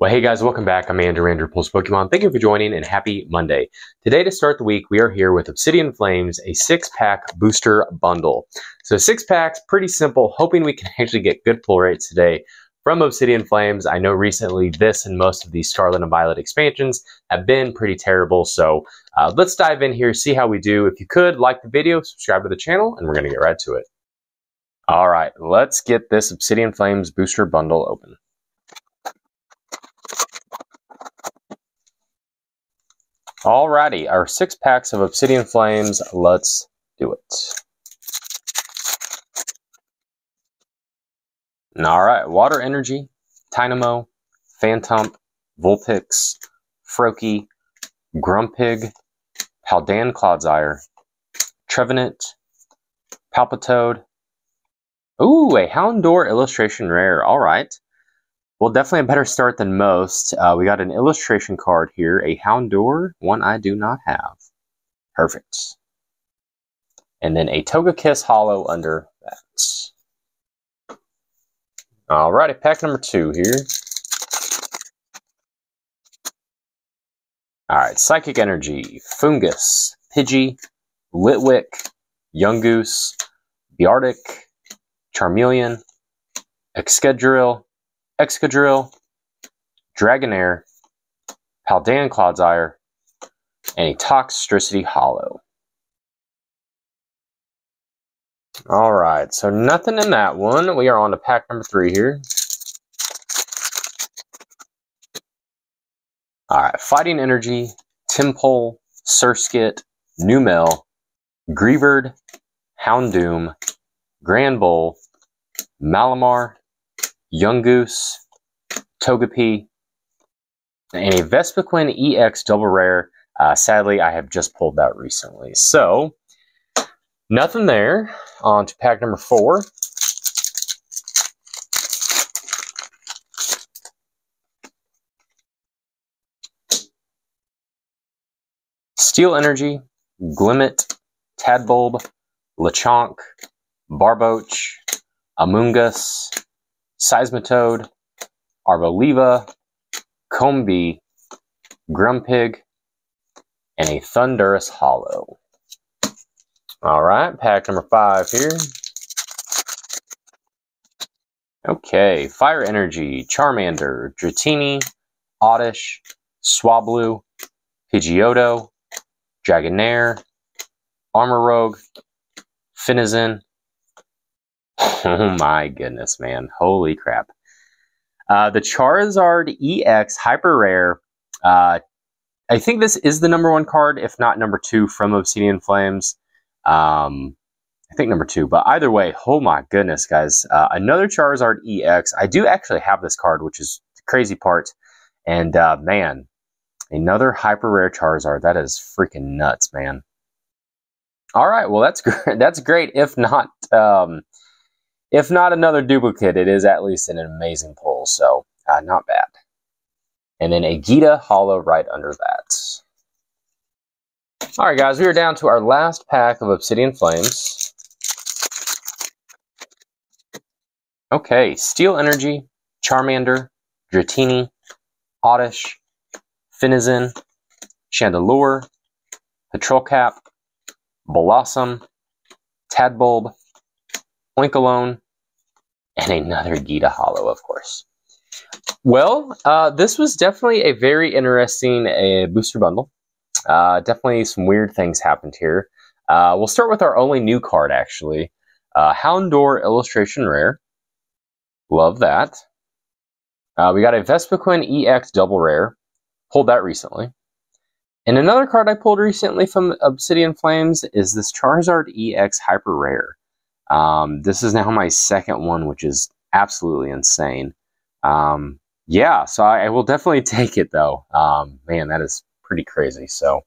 Well, hey guys, welcome back. I'm Andrew, Andrew Pulls Pokemon. Thank you for joining and happy Monday. Today, to start the week, we are here with Obsidian Flames, a six pack booster bundle. So, six packs, pretty simple, hoping we can actually get good pull rates today from Obsidian Flames. I know recently this and most of these Scarlet and Violet expansions have been pretty terrible. So, uh, let's dive in here, see how we do. If you could, like the video, subscribe to the channel, and we're going to get right to it. All right, let's get this Obsidian Flames booster bundle open. Alrighty, our six packs of Obsidian Flames. Let's do it. Alright, Water Energy, Tynamo, Phantump, Vulpix, Froakie, Grumpig, Paldean Clodsire, Trevenant, Palpitoad. Ooh, a Houndour illustration rare. Alright. Well, definitely a better start than most. Uh, we got an illustration card here, a Houndour, one I do not have. Perfect. And then a Togekiss Holo under that. Alrighty, pack number two here. Alright, Psychic Energy, Foongus, Pidgey, Litwick, Yungoos, Beartic, Charmeleon, Excadrill, Excadrill, Dragonair, Paldean Clodsire, and a Toxtricity Holo. Alright, so nothing in that one. We are on to pack number three here. Alright, Fighting Energy, Tympole, Surskit, Numel, Greavard, Houndoom, Granbull, Malamar, Yungoos, Togepi, and a Vespiquen EX double rare. Uh, sadly, I have just pulled that recently. So, nothing there. On to pack number four. Steel Energy, Glimmet, Tadbulb, Lechonk, Barboach, Amoonguss, Seismitoad, Arboliva, Combee, Grumpig, and a Thundurus Holo. All right, pack number five here. Okay, Fire Energy, Charmander, Dratini, Oddish, Swablu, Pidgeotto, Dragonair, Armarouge, Finizen, Oh my goodness, man. Holy crap. Uh, the Charizard EX Hyper Rare. Uh, I think this is the number one card, if not number two, from Obsidian Flames. Um, I think number two, but either way, oh my goodness, guys. Uh, another Charizard EX. I do actually have this card, which is the crazy part. And uh, man, another hyper rare Charizard. That is freaking nuts, man. All right, well that's great. That's great. If not, um, if not another duplicate, it is at least an amazing pull, so uh, not bad. And then a Geeta Holo right under that. Alright guys, we are down to our last pack of Obsidian Flames. Okay, Steel Energy, Charmander, Dratini, Oddish, Finizen, Chandelure, Petrolcap, Bellossom, Tadbulb, Oinkologne, and another Geeta Holo, of course. Well, uh, this was definitely a very interesting uh, booster bundle. Uh, definitely some weird things happened here. Uh, we'll start with our only new card, actually. Uh, Houndour Illustration Rare. Love that. Uh, we got a Vespiquen EX Double Rare. Pulled that recently. And another card I pulled recently from Obsidian Flames is this Charizard EX Hyper Rare. Um, this is now my second one, which is absolutely insane. Um, yeah, so I, I, will definitely take it though. Um, man, that is pretty crazy. So,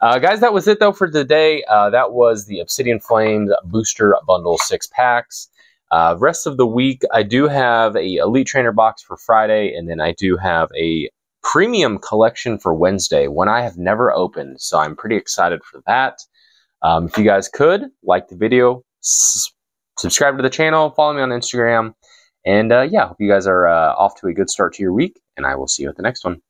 uh, guys, that was it though for today. Uh, that was the Obsidian Flames Booster Bundle six packs. Uh, rest of the week, I do have a Elite Trainer box for Friday, and then I do have a premium collection for Wednesday, one I have never opened. So I'm pretty excited for that. Um, if you guys could like the video, subscribe to the channel, follow me on Instagram, And uh, yeah, hope you guys are uh, off to a good start to your week, and I will see you at the next one.